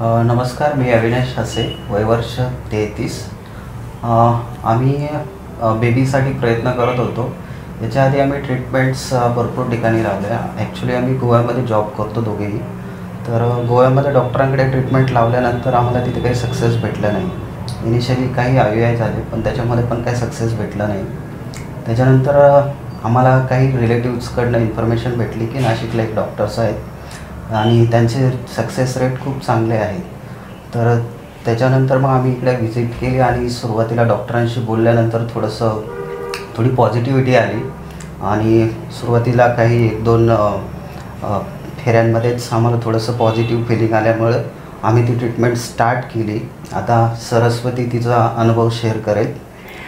नमस्कार मी अविनाश हसे वयवर्ष तेहतीस. आम्ही बेबीसाठी प्रयत्न करत होतो. याच्या आधी आम्ही ट्रीटमेंट्स भरपूर ठिकाणी लावल्या ॲक्च्युली आम्ही गोव्यामध्ये जॉब करतो दोघेही. तर गोव्यामध्ये डॉक्टरांकडे ट्रीटमेंट लावल्यानंतर आम्हाला तिथे काही सक्सेस भेटला नाही. इनिशियली काही आय आय झाले पण त्याच्यामध्ये पण काही सक्सेस भेटला नाही. त्याच्यानंतर आम्हाला काही रिलेटिव्सकडनं इन्फॉर्मेशन भेटली की नाशिकला एक डॉक्टर्स आहेत. आणि त्यांचे सक्सेस रेट खूप चांगले आहेत. तर त्याच्यानंतर मग आम्ही इकडे व्हिजिट केली आणि सुरुवातीला डॉक्टरांशी बोलल्यानंतर थोडंसं थोडी पॉझिटिव्हिटी आली. आणि सुरुवातीला काही एक दोन फेऱ्यांमध्येच आम्हाला थोडंसं पॉझिटिव्ह फिलिंग आल्यामुळं आम्ही ती ट्रीटमेंट स्टार्ट केली. आता सरस्वती तिचा अनुभव शेअर करेल.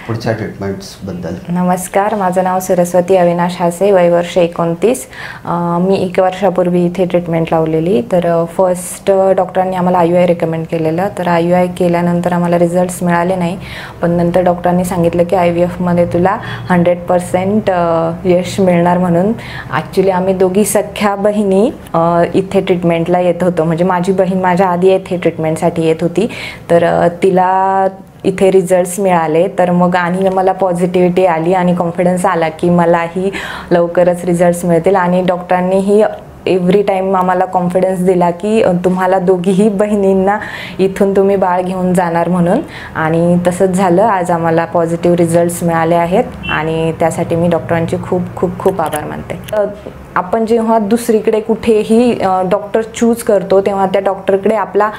पुढच्या ट्रीटमेंट्सबद्दल. नमस्कार माझं नाव सरस्वती अविनाश हासे वय वर्ष एकोणतीस. मी एक वर्षापूर्वी इथे ट्रीटमेंट लावलेली. तर फर्स्ट डॉक्टरांनी आम्हाला आय यू आय रेकमेंड केलेलं. तर आय यू आय केल्यानंतर आम्हाला रिझल्ट्स मिळाले नाही. पण नंतर डॉक्टरांनी सांगितलं की आय व्ही एफमध्ये तुला हंड्रेड पर्सेंट यश मिळणार म्हणून. ॲक्च्युली आम्ही दोघी सख्या बहिणी इथे ट्रीटमेंटला येत होतो. म्हणजे माझी बहीण माझ्या आधी येथे ट्रीटमेंटसाठी येत होती. तर तिला इथे रिझल्ट्स मिळाले तर मग आणि मला पॉझिटिव्हिटी आली आणि कॉन्फिडन्स आला की मलाही लवकरच रिझल्ट्स मिळतील. आणि डॉक्टरांनीही एव्हरी टाईम आम्हाला कॉन्फिडन्स दिला की तुम्हाला दोघीही बहिणींना इथून तुम्ही बाळ घेऊन जाणार म्हणून. आणि तसंच झालं. आज आम्हाला पॉझिटिव्ह रिझल्ट्स मिळाले आहेत आणि त्यासाठी मी डॉक्टरांचे खूप खूप खूप आभार मानते. आपण जेव्हा दुसरीकडे कुठेही डॉक्टर चूज करतो तेव्हा त्या डॉक्टरकडे आपला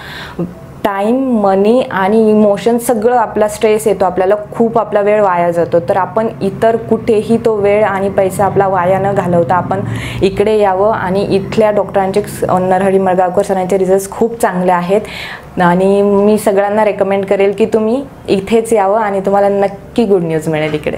टाईम मनी आणि इमोशन सगळं आपला स्ट्रेस येतो. आपल्याला खूप आपला वेळ वाया जातो. तर आपण इतर कुठेही तो वेळ आणि पैसा आपला वाया न घालवता आपण इकडे यावं आणि इथल्या डॉक्टरांचे नरहरी मळगावकर सरांचे रिझल्ट्स खूप चांगले आहेत. आणि मी सगळ्यांना रेकमेंड करेल की तुम्ही इथेच यावं आणि तुम्हाला नक्की गुड न्यूज मिळेल इकडे.